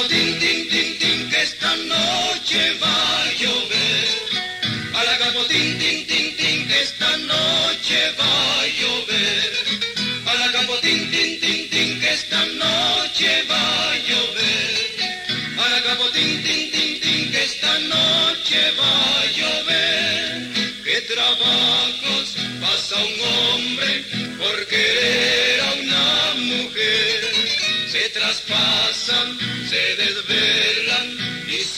capotín, tin, tin, tin, que esta noche va a llover. A la capotín, tin, tin, tin, que esta noche va a llover. A la capotín, tin, tin, tin, que esta noche va a llover. A la capotín, tin, tin, tin, que esta noche va a llover. ¿Qué trabajos pasa un hombre por querer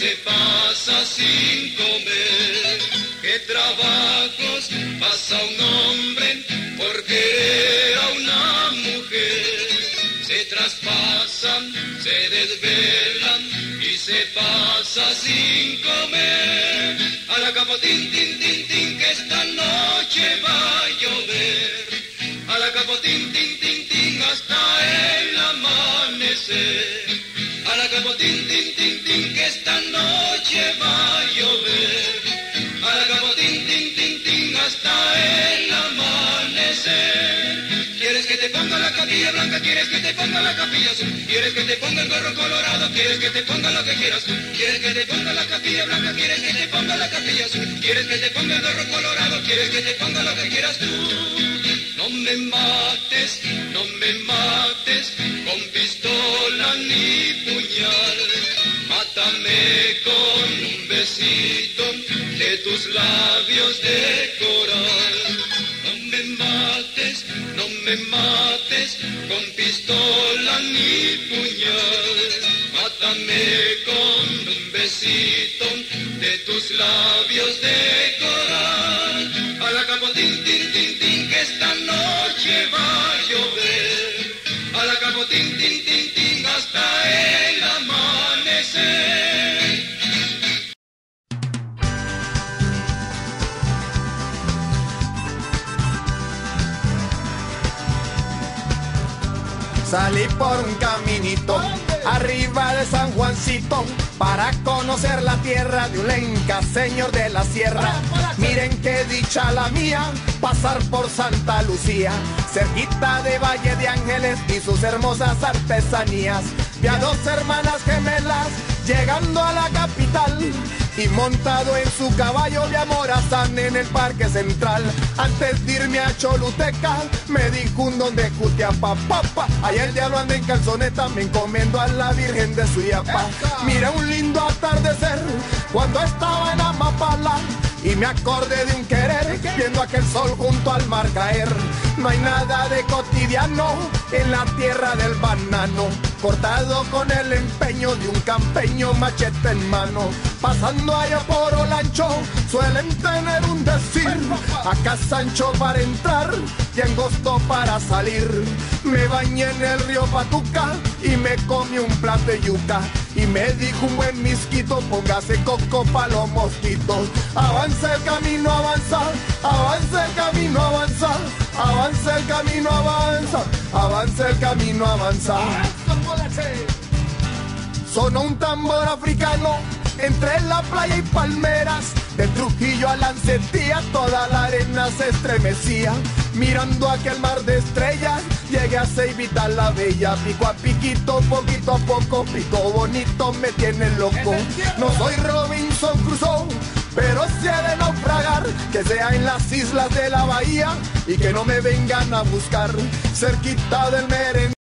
se pasa sin comer. ¿Qué trabajos pasa un hombre por querer a una mujer? Se traspasan, se desvelan y se pasa sin comer. A la capotín, tin, tin, tin, que esta noche va a llover. A la tin, tin, tin, blanca? ¿Quieres que te ponga la capilla azul? ¿Quieres que te ponga el gorro colorado? ¿Quieres que te ponga lo que quieras tú? ¿Quieres que te ponga la capilla blanca? ¿Quieres que te ponga la capilla azul? ¿Quieres que te ponga el gorro colorado? ¿Quieres que te ponga lo que quieras tú? No me mates, no me mates con pistola ni puñal. Mátame con un besito de tus labios de coral. Me mates con pistola ni puñal. Mátame con un besito de tus labios de coral. A la capotín, tin, tin, tin, que esta noche va a llover. A la capotín, tin, tin, tin, Salí por un caminito arriba de San Juancito para conocer la tierra de un lenca, señor de la sierra. Miren qué dicha la mía, pasar por Santa Lucía, cerquita de Valle de Ángeles y sus hermosas artesanías. Vi a dos hermanas gemelas llegando a la capital y montado en su caballo de amor a San en el parque central. Antes de irme a Choluteca, me dijo un don de Cutiapa, papa. Allá el diablo anda en calzoneta, me encomiendo a la Virgen de Suyapa. Mira un lindo atardecer cuando estaba en Amapala. Y me acordé de un querer, viendo aquel sol junto al mar caer. No hay nada de cotidiano en la tierra del banano, cortado con el empeño de un campeño machete en mano. Pasando allá por Olancho, suelen tener un decir, acá Sancho para entrar y angosto para salir. Me bañé en el río Patuca y me comí un plato de yuca. Y me dijo un buen misquito, póngase coco pa' los mosquitos. Avanza el camino, avanza, avanza el camino, avanza, avanza el camino, avanza, avanza el camino, avanza. Sonó un tambor africano entre la playa y palmeras. De Trujillo a Lancetía toda la arena se estremecía. Mirando aquel mar de estrellas, llegué a Ceibita la bella. Pico a piquito, poquito a poco, pico bonito me tiene loco. No soy Robinson Crusoe, pero si he de naufragar, que sea en las islas de la bahía y que no me vengan a buscar cerquita del merengue.